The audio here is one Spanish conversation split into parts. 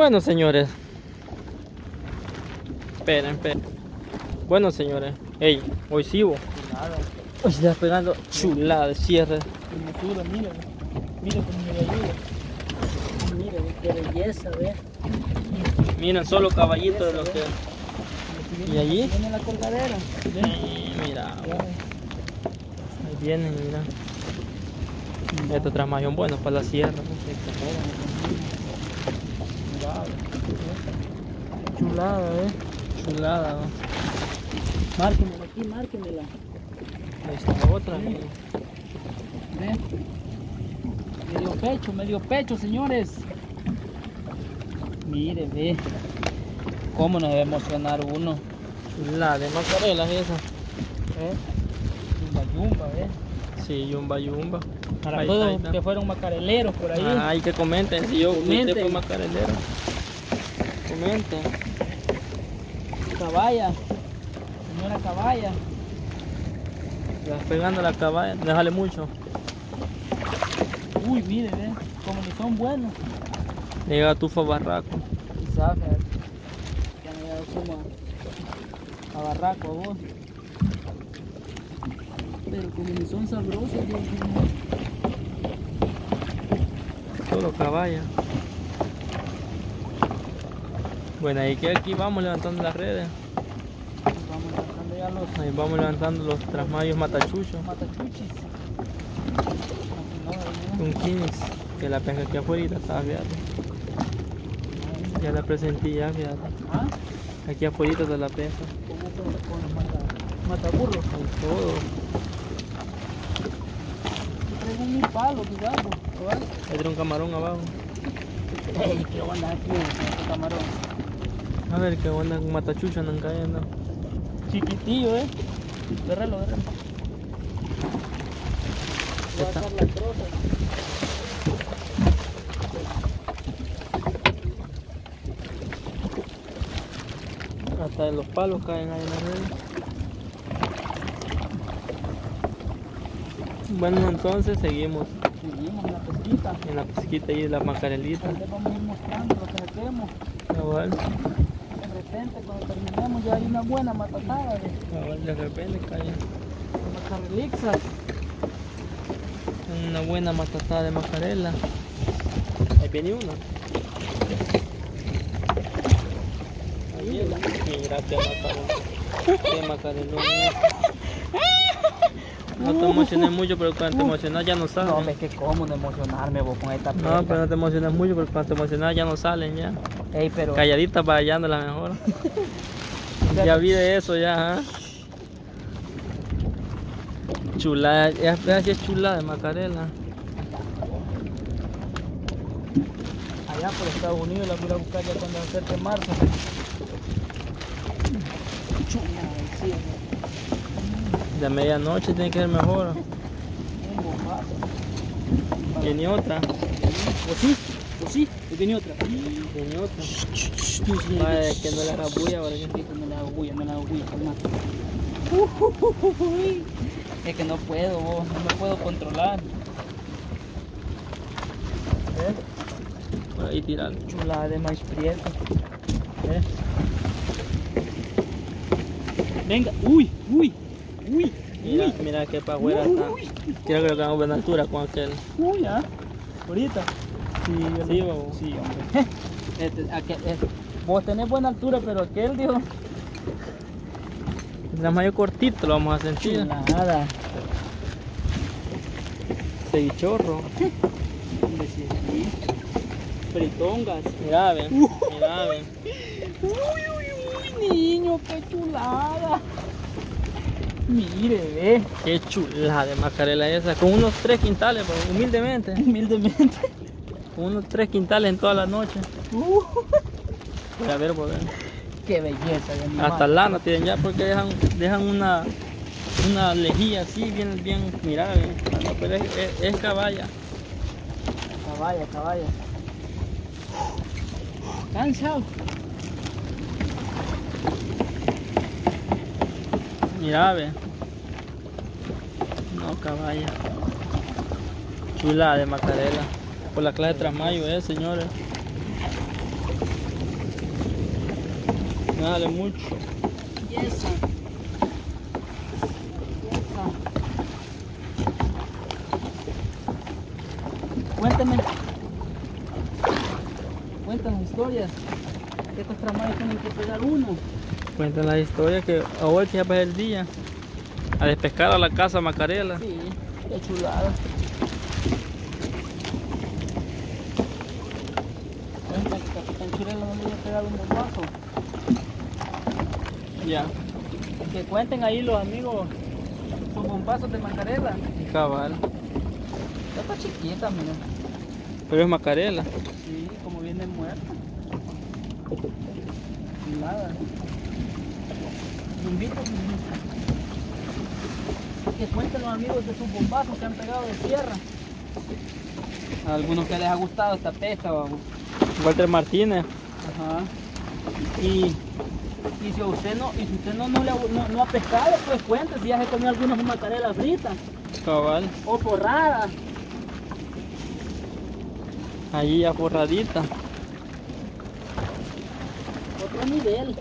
Bueno, señores. Esperen, esperen. Bueno, señores. Ey, hoy sigo. Hoy se está pegando chulada de cierre. hermosura, mira, mira cómo me ayuda. Mira, qué belleza, ve. Miren, solo caballitos de los que. ¿Y allí? Viene la colgadera. mira, ahí vienen, mira. Estos trasmayos buenos para la sierra. Chulada, eh. Chulada. ¿no? Márquemela aquí, márquemela. Ahí está otra. Sí. Ve. Medio pecho, medio pecho, señores. Mire, ve. Cómo nos debe emocionar uno. Chulada de macarelas esa. ¿eh? Yumba, yumba, ve. Sí, yumba yumba. Para Ahí todos está, ahí está. que fueron macareleros por ahí. Ajá, y que comenten si yo Comenten. usted fue macarelero. Caballa. Señora Caballa. Vas pegando la caballa, déjale mucho. Uy, mire, ve. Como ni son buenos. Llega tufa barraco. Quizás, que no le suma a barraco a vos. Pero como ni son sabrosos, Dios mío. Solo caballa. Bueno, ahí que aquí vamos levantando las redes. Vamos sacando ya los Ahí vamos levantando los trasmayos matachuchos. matachuchis. Un 15. Que la pesca aquí afuera está, fíjate. Ya la presenté ya, fíjate. ¿Ah? Aquí afuera está la pesca. Con mataburros. Con todo. Traigo un mil palos, cuidado. Ahí un camarón abajo. Ey, qué onda aquí, este camarón. A ver qué onda con matachuchos andan cayendo. Chiquitillo, eh. Agárralo, agárralo. Voy a Está. Hasta de los palos caen ahí en la red. Bueno, entonces seguimos Seguimos en la pesquita. en la pesquita y la macarelita. Les vamos a ir mostrando lo que saquemos. Cabal, De repente, cuando terminemos, ya hay una buena matatada de de repente cae macarelixas. una buena matatada de macarela. Ahí viene una. Ahí viene. Mira macarela. No te emociones mucho, pero cuando te emocionas ya no salen. No, es que cómo de emocionarme vos con esta pesca. No, pero no te emociones mucho, porque cuando te emocionas ya no salen ya. Ey, pero... Calladita para allá la mejor. ya vi de eso ya, ¿ah? Chulada, esa es chulada de macarela. Allá por Estados Unidos la voy a buscar ya cuando acerque marzo. De medianoche tiene que ser mejor. bombazo. Tiene otra. ¿O sí? ¿O sí? ¿O tiene otra? Tiene otra. Ay, que no le haga bulla, porque Sí, que no le hago bulla, no le hago bulla, calma. Uy, Es que no puedo, vos, no me puedo controlar. ¿Ves? por ahí tirando. Chulada de maíz prieto. ¿Ves? Venga, uy, uy, uy, Mira, uy, mira que para afuera está. Quiero que lo hagamos buena altura con aquel. uy, ah. Ahorita. Sí, Sí, hombre. Este, aquel- este, vos tenés buena altura, pero aquel, Dios. La mayo cortito lo vamos a sentir. Chulada. Cevichorro. Fritongas. Mira, ven. Mira, ven. Uy, uy, uy, niño, qué chulada. Mire, ve, Qué chulada de macarela esa. Con unos tres quintales, pues, humildemente. humildemente. Unos tres quintales en toda la noche. Uh, Voy a ver, pues, qué belleza de animal. Hasta lana tienen ya porque dejan, dejan una, una lejía así, bien, bien, mira, ven. Ah, no, pero es, es- es caballa. Caballa, caballa. Cansado. Mira, ve. No, caballa. Chula de macarela. Por la clase de trasmayo, eh, señores. No vale mucho. Y esa. Esa. Cuéntame. Cuéntame historias. Que estos tramales tienen que pegar uno. Cuentan la historia que que ya pasé el día. A despescar a la casa Macarela. Sí, qué chulada. Cuenta que Capitán Churelo no le había pegado un bombazo. Ya. Que cuenten ahí los amigos sus bombazos de Macarela. Cabal. Está chiquita, mira. Pero es Macarela. Sí, como viene muerta. Nada. Invito que cuenten los amigos de sus bombazos que han pegado de tierra. A algunos que les ha gustado esta pesca, vamos. Walter Martínez. Ajá. Y, y si a usted no, y si usted no, no, le no, no ha pescado, pues cuente si ya se comió algunas macarelas fritas Cabal. o forradas. Allí ya forradita. Otro nivel.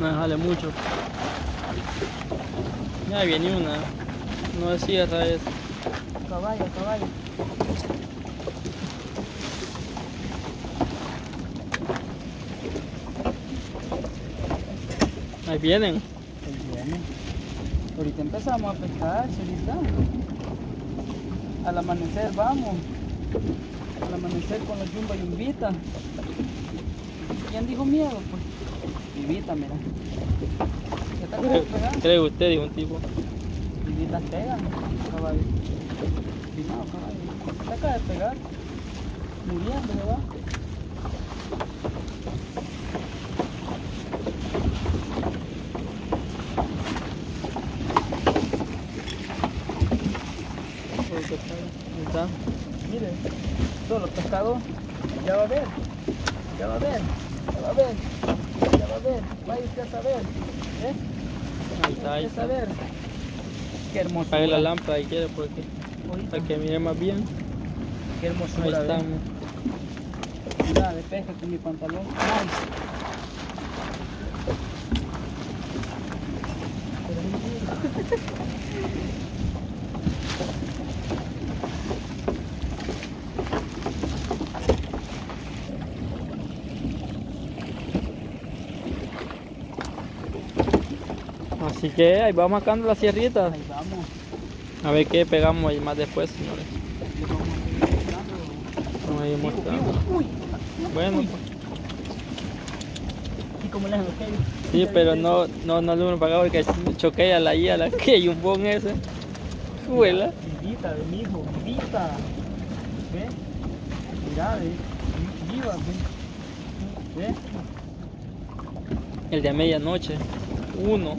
No sale mucho. Ya viene una. No es cierra eso. Caballo, caballo. Ahí vienen. Pues viene. Ahorita empezamos a pescar, ahorita. Al amanecer vamos. Al amanecer con los yumba yumbita. ¿Quién dijo miedo? Pues. Vivita, mira. ¿Ya está Cree, pegar? cree usted, dijo un tipo. Vivitas pegan, caballo. Caballo. Se acaba de pegar. Muriendo, ¿verdad? Ahí está. Mire, solo pescado. Ya va a ver. Ya va a ver. Ya va a ver. Ya va a ver. Vaya usted a saber. ¿Eh? Ahí está, ahí Usted a está. saber. Qué hermosura. Apague la lámpara si quiere porque para que mire más bien. Qué Ahí hermosura. ¿ve? estamos. Mira, de pesca con mi pantalón. Nice. Pero es mentira. Así que ahí vamos sacando las sierritas. Ahí vamos. A ver qué pegamos ahí más después, señores. Vamos a ir mostrando. Bueno, sí, pero no, no, no lo hemos pagado porque choqué a la I, a la que hay un bon ese. Huela. Vivita de mi hijo, vivita. ¿Ve? Mira, ve. Viva, ve. ¿Ve? El de a medianoche. Uno.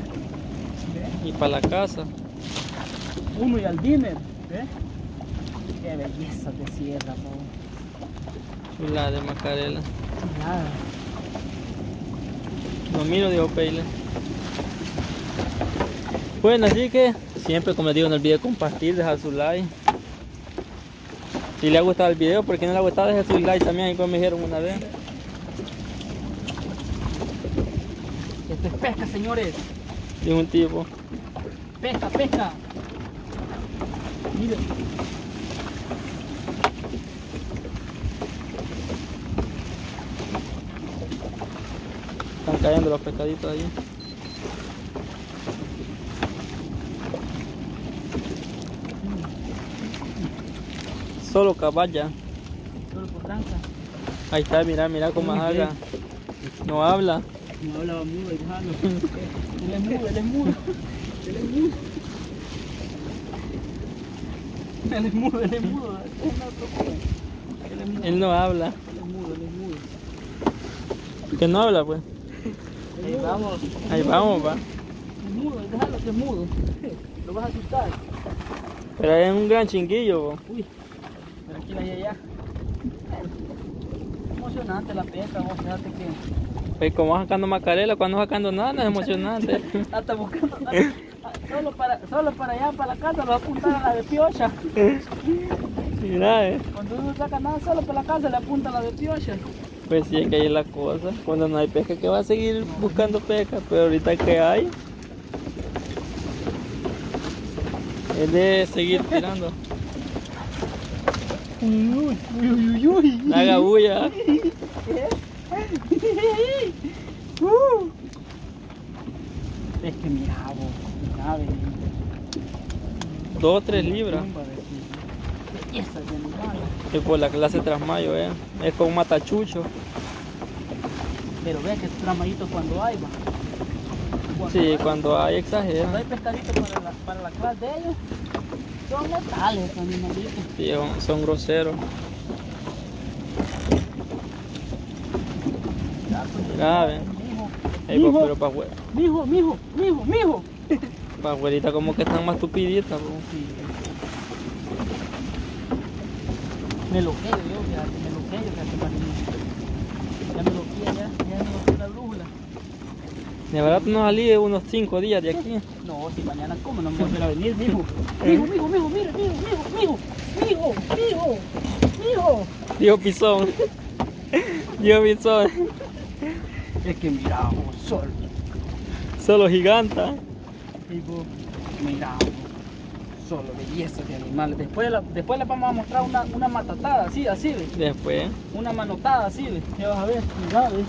Y para la casa. Uno y al dimmer. ¿Ve? Qué belleza de sierra, po. La de Macarela. Nada. No miro, dijo Peile. Bueno, así que siempre, como les digo, no olvide compartir, dejar su like. Si le ha gustado el video, porque no le ha gustado, deje su like también, ahí como me dijeron una vez. Esto es pesca, señores. Dijo un tipo. Pesca, pesca. Mire. Están cayendo los pescaditos ahí. Solo caballa. Solo por tranca. Ahí está, mira, mira cómo Muy haga. No habla. No hablaba mudo y déjalo. Él es mudo, él es mudo. Él es mudo. Él es mudo, él es mudo. Él es mudo. Él no habla. Él es mudo, él es mudo. Que no habla, pues. Ahí vamos. Ahí vamos, va. Es mudo, déjalo que es mudo. Lo vas a asustar. Pero es un gran chinguillo, bo. Uy, tranquila y allá. Emocionante la pesca, vos fíjate que Pues como va sacando macarela, cuando sacando nada, es emocionante. hasta buscando solo para solo para allá para la casa lo va a apuntar a la de piocha. Mira, eh. Cuando uno saca nada solo para la casa le apunta a la de piocha. Pues sí, es que ahí es la cosa. Cuando no hay pesca, que va a seguir buscando pesca. Pero ahorita que hay, es de seguir tirando. Uy, uy, uy, uy. No haga bulla. Uh. Es que mira, vos, mira. Dos o tres libras. Y por la clase trasmayo, eh. Es como un matachucho. Pero ve que es tramadito cuando hay, va. Cuando Sí, hay- cuando hay cuando hay exagera. pescaditos para la, para la clase de ellos, son letales estos animalitos. Sí, son- son groseros. Ya, Ya, ve. Mijo, pero afuera. mijo, mijo, mijo, mijo. Afuera como que están más tupiditas. Sí. Me loqueo yo, fíjate, me loqueo, fíjate, Marinito. Ya me loquea, ya, ya me loquea la brújula. De verdad no salí de unos cinco días de aquí. No, si mañana como no me voy a venir, mijo. Mijo, mijo, mijo, mire, mijo, mijo, mijo, mijo, mijo, mijo. Dijo pisón. Dijo pisón. Es que mira, vos, sol. Solo giganta. Mira, vos, solo belleza de animales. Después, la- después les vamos a mostrar una, una matatada, así, así, ve. Después, Una manotada, así, ve. Ya vas a ver, mira, ve.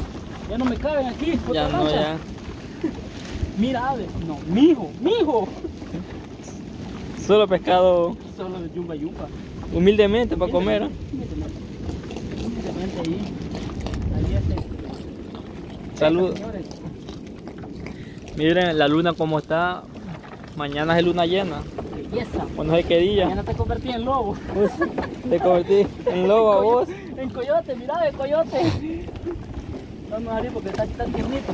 Ya no me caben aquí, ya no, ya. Mira, ve. No, mijo, mijo. Solo pescado Solo de yumba yumba. humildemente para comer. ¿eh? Humildemente ahí. Salud. Miren la luna como está. Mañana es luna llena. Belleza. O no sé qué día. Mañana te convertí en lobo. Te convertí en lobo a vos. En coyote, mira, de coyote. Vamos a abrir porque está tan tiernito.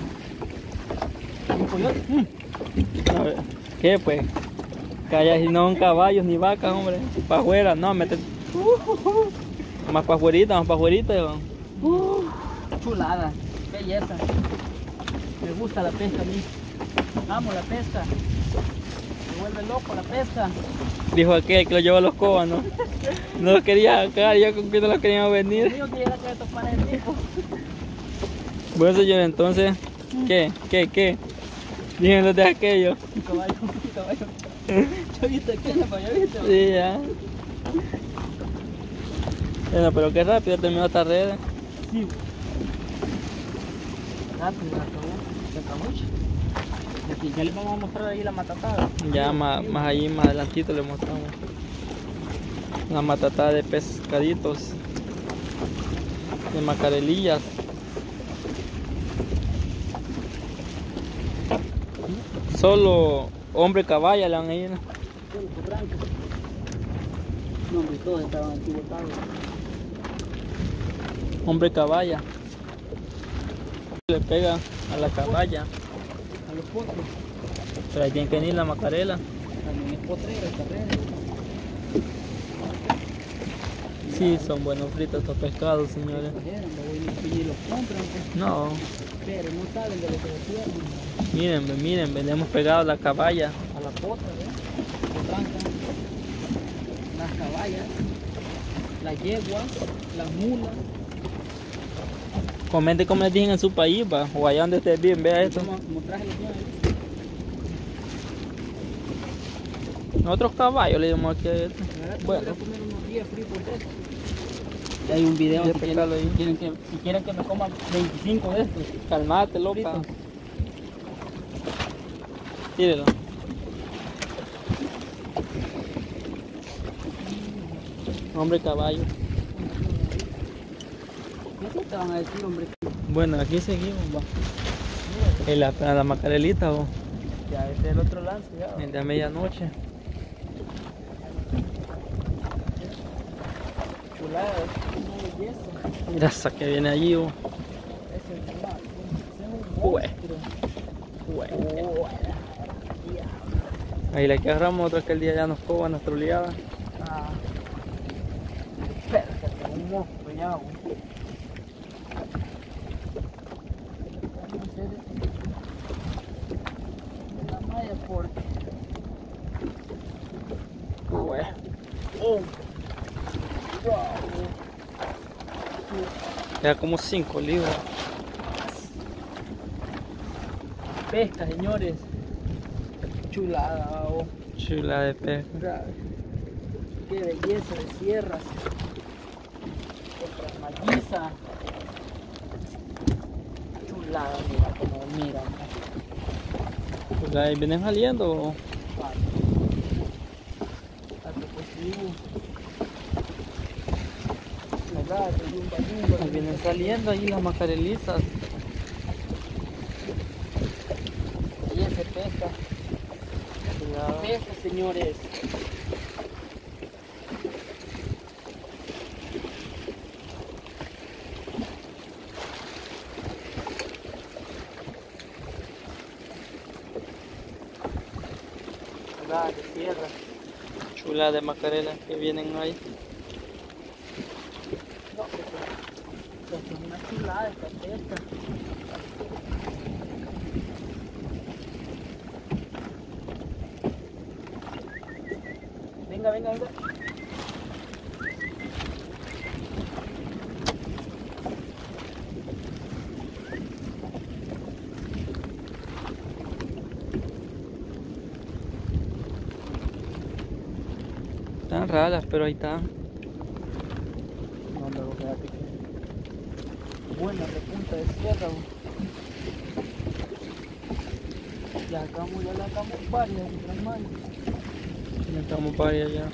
En coyote. Mm. A ver, ¿Qué pues? Calla si no son caballos ni vacas, hombre. Para afuera, no, mete más para afuera, más para afuera. Uh, chulada, belleza. Me gusta la pesca a mí. Amo la pesca. Me vuelve loco la pesca. Dijo aquel que lo llevó a los cóbanos. No los quería sacar, yo con que no los queríamos venir. Digo que era que topar el tipo. Bueno, señor, entonces, ¿qué? ¿Qué? ¿Qué? Los de aquello. Caballo, caballo. ¿Ya viste quién es? ¿Ya viste? Sí, ya. Bueno, pero qué rápido terminó esta red. Sí. Aquí ya les vamos a mostrar ahí la matatada. Ya más, más ahí, más adelantito le mostramos. Una matatada de pescaditos. De macarelillas. Solo hombre caballa le por branca. No, hombre, todos estaban aquí botados. Hombre caballa. Le pega a la caballa. A los potros. Pero ahí tiene que venir la macarela. También es potrero esta red. Sí, son buenos fritos estos pescados, señores. No, pero no saben de lo que miren, miren, ven, hemos pegado la caballa. A la potra. Potranca, las caballas, las yeguas, las mulas. Comente como les dije en su país, va, o allá donde ustedes viven, vea esto. Nosotros caballos le dimos aquí a esto. Bueno. Hay un video si quieren, quieren que, si quieren que me coma 25 de estos. calmate, loca. Tírelo. Hombre caballo. ¿Qué te van a decir, hombre? Bueno, aquí seguimos, va. En la, la macarelita, o Ya, este es el otro lance, ya. en la medianoche. Chulada, es una belleza. Mira esa que viene allí, o. Ese es Ahí le agarramos otro que el día ya nos coba nuestra oleada. Ah. Espérate, un monstruo ya, Queda como 5 libras. Pesca, señores. Chulada, oh. Chula de. Mira, Qué belleza de sierras. Otra malliza. Chulada, mira como mira. Chula, ahí vienen saliendo. Vale. Ahí vienen saliendo ahí las macarelizas. Ahí se pesca. Cuidado. Pesca, señores. Chulada de sierra. Chula de macarela que vienen ahí. No, esto, esto Venga, venga, venga. Están raras, pero ahí están. No, luego quédate que. Repunta de sierra. Ya sacamos, ya sacamos varias, otras más. Ya estamos para allá.